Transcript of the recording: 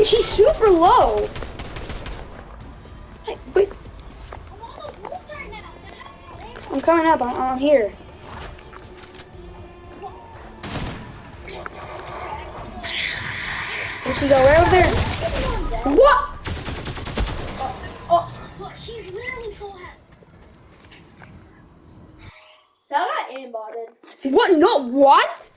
and she's super low. Wait, I'm coming up. I'm, I'm here. Where'd she go? Right over there. What? Oh, she's really. So I got aimbotted. What? No, what?